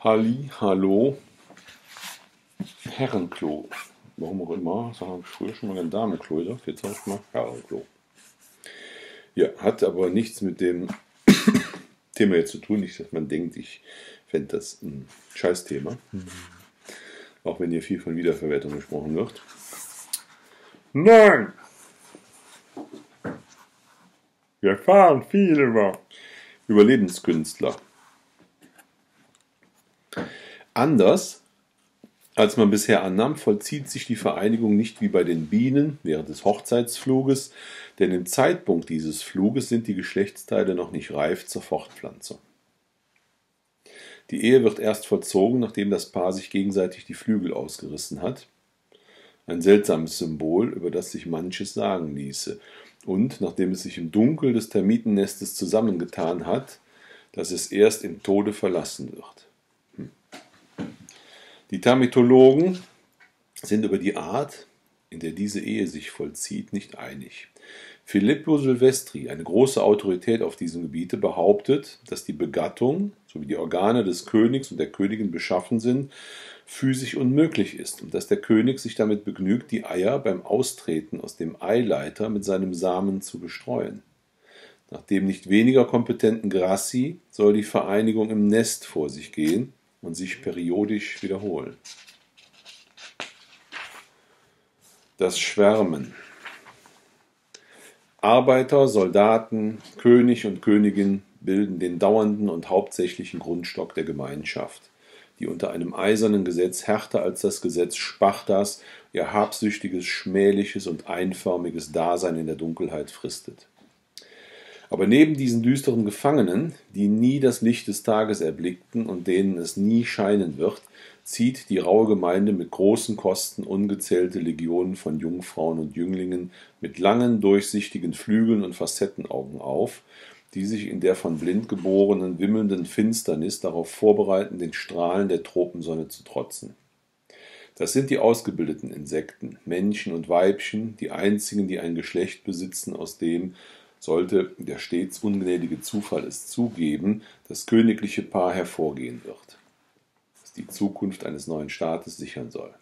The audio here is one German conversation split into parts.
Halli, hallo, Herrenklo. Warum auch immer, das habe ich früher schon mal ein Damenklo gesagt, jetzt sage ich mal Herrenklo. Ja, hat aber nichts mit dem Thema jetzt zu tun, nicht, dass man denkt, ich fände das ein Scheißthema. Auch wenn hier viel von Wiederverwertung gesprochen wird. Nein! Wir fahren viel über Überlebenskünstler. Anders als man bisher annahm, vollzieht sich die Vereinigung nicht wie bei den Bienen während des Hochzeitsfluges, denn im Zeitpunkt dieses Fluges sind die Geschlechtsteile noch nicht reif zur Fortpflanzung. Die Ehe wird erst vollzogen, nachdem das Paar sich gegenseitig die Flügel ausgerissen hat. Ein seltsames Symbol, über das sich manches sagen ließe. Und nachdem es sich im Dunkel des Termitennestes zusammengetan hat, dass es erst im Tode verlassen wird. Die Termitologen sind über die Art, in der diese Ehe sich vollzieht, nicht einig. Filippo Silvestri, eine große Autorität auf diesem Gebiete, behauptet, dass die Begattung sowie die Organe des Königs und der Königin beschaffen sind, physisch unmöglich ist und dass der König sich damit begnügt, die Eier beim Austreten aus dem Eileiter mit seinem Samen zu bestreuen. Nach dem nicht weniger kompetenten Grassi soll die Vereinigung im Nest vor sich gehen und sich periodisch wiederholen. Das Schwärmen. Arbeiter, Soldaten, König und Königin bilden den dauernden und hauptsächlichen Grundstock der Gemeinschaft, die unter einem eisernen Gesetz härter als das Gesetz Spartas ihr habsüchtiges, schmähliches und einförmiges Dasein in der Dunkelheit fristet. Aber neben diesen düsteren Gefangenen, die nie das Licht des Tages erblickten und denen es nie scheinen wird, zieht die raue Gemeinde mit großen Kosten ungezählte Legionen von Jungfrauen und Jünglingen mit langen, durchsichtigen Flügeln und Facettenaugen auf, die sich in der von Blindgeborenen wimmelnden Finsternis darauf vorbereiten, den Strahlen der Tropensonne zu trotzen. Das sind die ausgebildeten Insekten, Männchen und Weibchen, die einzigen, die ein Geschlecht besitzen, aus dem, sollte der stets ungnädige Zufall es zugeben, das königliche Paar hervorgehen wird, das die Zukunft eines neuen Staates sichern soll.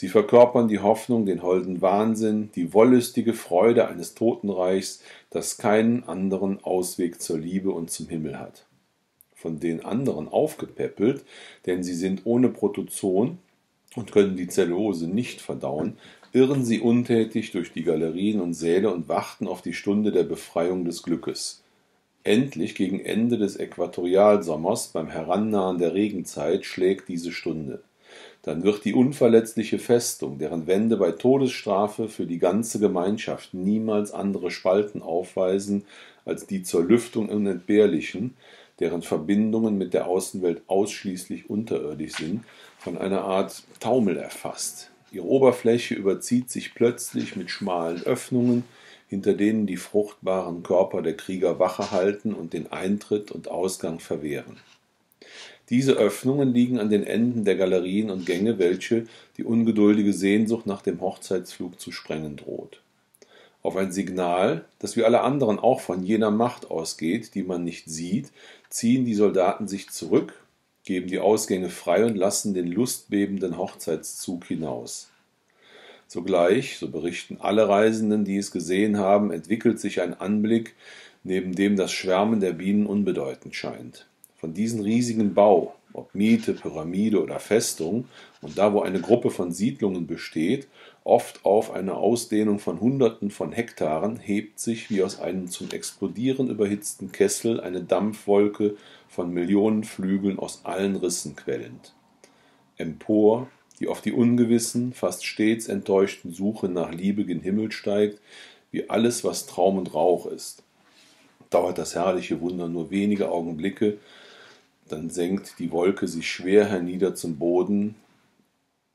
Sie verkörpern die Hoffnung, den holden Wahnsinn, die wollüstige Freude eines Totenreichs, das keinen anderen Ausweg zur Liebe und zum Himmel hat. Von den anderen aufgepäppelt, denn sie sind ohne Protozoon und können die Zellulose nicht verdauen, irren sie untätig durch die Galerien und Säle und warten auf die Stunde der Befreiung des Glückes. Endlich gegen Ende des Äquatorialsommers, beim Herannahen der Regenzeit, schlägt diese Stunde. Dann wird die unverletzliche Festung, deren Wände bei Todesstrafe für die ganze Gemeinschaft niemals andere Spalten aufweisen als die zur Lüftung unentbehrlichen, deren Verbindungen mit der Außenwelt ausschließlich unterirdisch sind, von einer Art Taumel erfasst, Ihre Oberfläche überzieht sich plötzlich mit schmalen Öffnungen, hinter denen die fruchtbaren Körper der Krieger Wache halten und den Eintritt und Ausgang verwehren. Diese Öffnungen liegen an den Enden der Galerien und Gänge, welche die ungeduldige Sehnsucht nach dem Hochzeitsflug zu sprengen droht. Auf ein Signal, das wie alle anderen auch von jener Macht ausgeht, die man nicht sieht, ziehen die Soldaten sich zurück geben die Ausgänge frei und lassen den lustbebenden Hochzeitszug hinaus. Sogleich, so berichten alle Reisenden, die es gesehen haben, entwickelt sich ein Anblick, neben dem das Schwärmen der Bienen unbedeutend scheint. Von diesem riesigen Bau, ob Miete, Pyramide oder Festung, und da, wo eine Gruppe von Siedlungen besteht, oft auf eine Ausdehnung von Hunderten von Hektaren, hebt sich wie aus einem zum Explodieren überhitzten Kessel eine Dampfwolke von Millionen Flügeln aus allen Rissen quellend. Empor, die auf die ungewissen, fast stets enttäuschten Suche nach Liebe gen Himmel steigt, wie alles, was Traum und Rauch ist. Dauert das herrliche Wunder nur wenige Augenblicke, dann senkt die Wolke sich schwer hernieder zum Boden,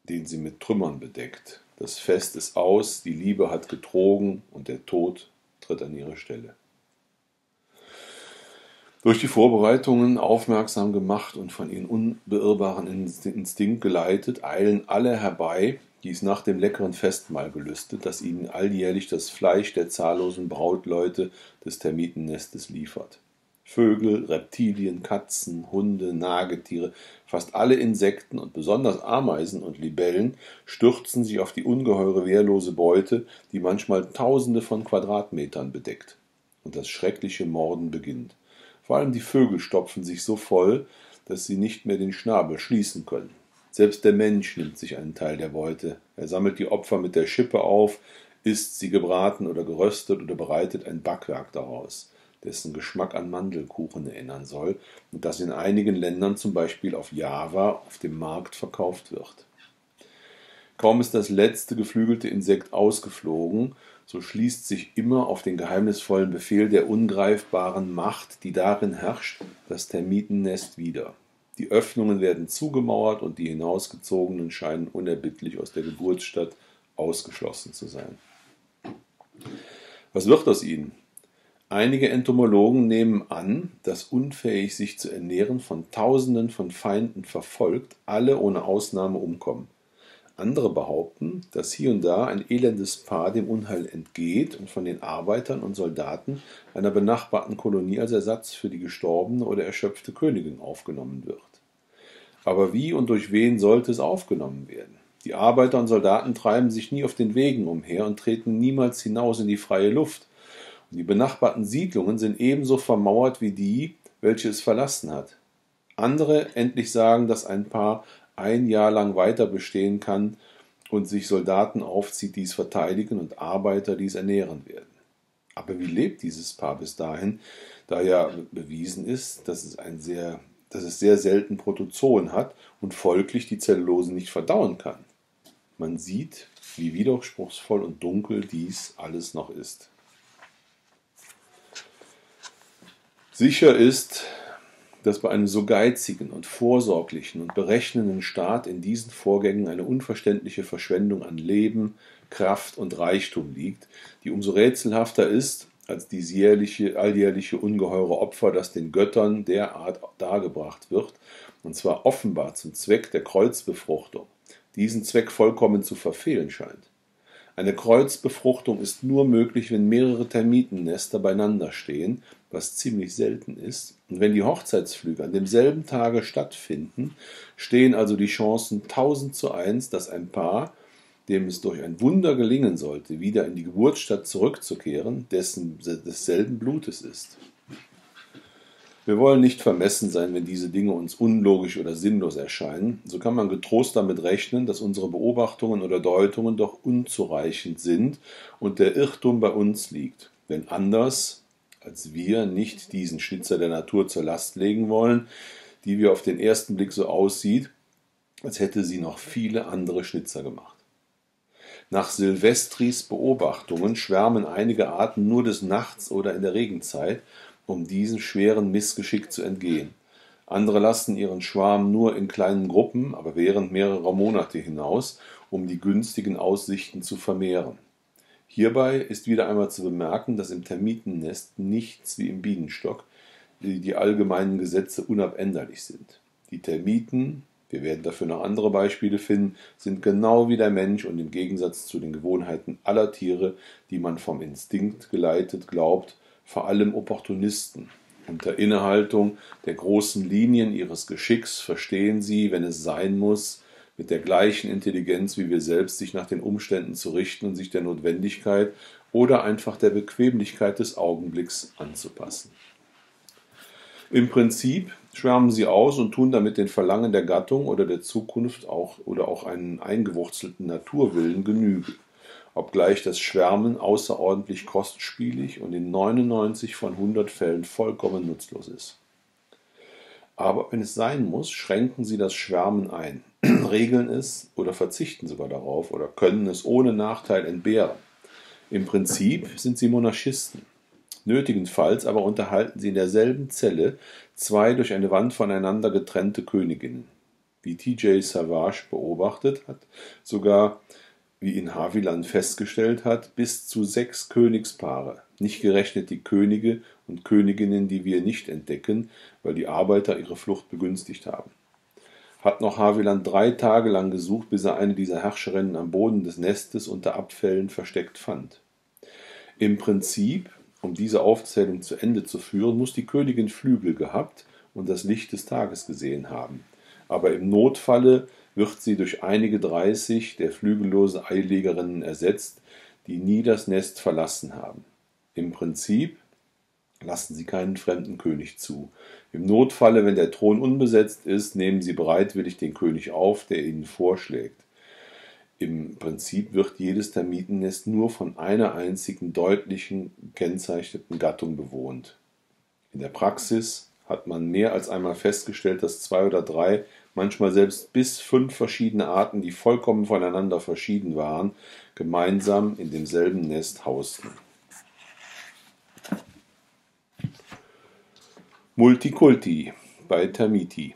den sie mit Trümmern bedeckt. Das Fest ist aus, die Liebe hat getrogen und der Tod tritt an ihre Stelle. Durch die Vorbereitungen aufmerksam gemacht und von ihren unbeirrbaren Instinkt geleitet, eilen alle herbei, die es nach dem leckeren Festmahl gelüstet, das ihnen alljährlich das Fleisch der zahllosen Brautleute des Termitennestes liefert. Vögel, Reptilien, Katzen, Hunde, Nagetiere, fast alle Insekten und besonders Ameisen und Libellen stürzen sich auf die ungeheure wehrlose Beute, die manchmal Tausende von Quadratmetern bedeckt. Und das schreckliche Morden beginnt. Vor allem die Vögel stopfen sich so voll, dass sie nicht mehr den Schnabel schließen können. Selbst der Mensch nimmt sich einen Teil der Beute. Er sammelt die Opfer mit der Schippe auf, isst sie gebraten oder geröstet oder bereitet ein Backwerk daraus, dessen Geschmack an Mandelkuchen erinnern soll und das in einigen Ländern, zum Beispiel auf Java, auf dem Markt verkauft wird. Kaum ist das letzte geflügelte Insekt ausgeflogen, so schließt sich immer auf den geheimnisvollen Befehl der ungreifbaren Macht, die darin herrscht, das Termitennest wieder. Die Öffnungen werden zugemauert und die Hinausgezogenen scheinen unerbittlich aus der Geburtsstadt ausgeschlossen zu sein. Was wird aus ihnen? Einige Entomologen nehmen an, dass unfähig sich zu ernähren von Tausenden von Feinden verfolgt, alle ohne Ausnahme umkommen. Andere behaupten, dass hier und da ein elendes Paar dem Unheil entgeht und von den Arbeitern und Soldaten einer benachbarten Kolonie als Ersatz für die gestorbene oder erschöpfte Königin aufgenommen wird. Aber wie und durch wen sollte es aufgenommen werden? Die Arbeiter und Soldaten treiben sich nie auf den Wegen umher und treten niemals hinaus in die freie Luft. Und die benachbarten Siedlungen sind ebenso vermauert wie die, welche es verlassen hat. Andere endlich sagen, dass ein Paar ein Jahr lang weiter bestehen kann und sich Soldaten aufzieht, die es verteidigen und Arbeiter, die es ernähren werden. Aber wie lebt dieses Paar bis dahin, da ja bewiesen ist, dass es ein sehr dass es sehr selten Protozoen hat und folglich die Zellulose nicht verdauen kann. Man sieht, wie widerspruchsvoll und dunkel dies alles noch ist. Sicher ist, dass bei einem so geizigen und vorsorglichen und berechnenden Staat in diesen Vorgängen eine unverständliche Verschwendung an Leben, Kraft und Reichtum liegt, die umso rätselhafter ist, als dieses jährliche, alljährliche ungeheure Opfer, das den Göttern derart dargebracht wird, und zwar offenbar zum Zweck der Kreuzbefruchtung, diesen Zweck vollkommen zu verfehlen scheint. Eine Kreuzbefruchtung ist nur möglich, wenn mehrere Termitennester beieinander stehen, was ziemlich selten ist. Und wenn die Hochzeitsflüge an demselben Tage stattfinden, stehen also die Chancen 1000 zu 1, dass ein Paar, dem es durch ein Wunder gelingen sollte, wieder in die Geburtsstadt zurückzukehren, dessen desselben Blutes ist. Wir wollen nicht vermessen sein, wenn diese Dinge uns unlogisch oder sinnlos erscheinen. So kann man getrost damit rechnen, dass unsere Beobachtungen oder Deutungen doch unzureichend sind und der Irrtum bei uns liegt. Denn anders als wir nicht diesen Schnitzer der Natur zur Last legen wollen, die wir auf den ersten Blick so aussieht, als hätte sie noch viele andere Schnitzer gemacht. Nach Silvestris Beobachtungen schwärmen einige Arten nur des Nachts oder in der Regenzeit um diesen schweren Missgeschick zu entgehen. Andere lassen ihren Schwarm nur in kleinen Gruppen, aber während mehrerer Monate hinaus, um die günstigen Aussichten zu vermehren. Hierbei ist wieder einmal zu bemerken, dass im Termitennest nichts wie im Bienenstock die allgemeinen Gesetze unabänderlich sind. Die Termiten, wir werden dafür noch andere Beispiele finden, sind genau wie der Mensch und im Gegensatz zu den Gewohnheiten aller Tiere, die man vom Instinkt geleitet glaubt, vor allem Opportunisten. Unter Innehaltung der großen Linien ihres Geschicks verstehen sie, wenn es sein muss, mit der gleichen Intelligenz wie wir selbst sich nach den Umständen zu richten und sich der Notwendigkeit oder einfach der Bequemlichkeit des Augenblicks anzupassen. Im Prinzip schwärmen sie aus und tun damit den Verlangen der Gattung oder der Zukunft auch oder auch einen eingewurzelten Naturwillen Genüge obgleich das Schwärmen außerordentlich kostspielig und in 99 von 100 Fällen vollkommen nutzlos ist. Aber wenn es sein muss, schränken sie das Schwärmen ein, regeln es oder verzichten sogar darauf oder können es ohne Nachteil entbehren. Im Prinzip sind sie Monarchisten. Nötigenfalls aber unterhalten sie in derselben Zelle zwei durch eine Wand voneinander getrennte Königinnen. Wie T.J. Savage beobachtet hat, sogar wie in Haviland festgestellt hat, bis zu sechs Königspaare, nicht gerechnet die Könige und Königinnen, die wir nicht entdecken, weil die Arbeiter ihre Flucht begünstigt haben. Hat noch Haviland drei Tage lang gesucht, bis er eine dieser Herrscherinnen am Boden des Nestes unter Abfällen versteckt fand. Im Prinzip Um diese Aufzählung zu Ende zu führen, muss die Königin Flügel gehabt und das Licht des Tages gesehen haben. Aber im Notfalle wird sie durch einige dreißig der flügellosen Eilegerinnen ersetzt, die nie das Nest verlassen haben. Im Prinzip lassen sie keinen fremden König zu. Im Notfalle, wenn der Thron unbesetzt ist, nehmen sie bereitwillig den König auf, der ihnen vorschlägt. Im Prinzip wird jedes Termitennest nur von einer einzigen deutlichen kennzeichneten Gattung bewohnt. In der Praxis hat man mehr als einmal festgestellt, dass zwei oder drei, manchmal selbst bis fünf verschiedene Arten, die vollkommen voneinander verschieden waren, gemeinsam in demselben Nest hausten. Multikulti bei Termiti.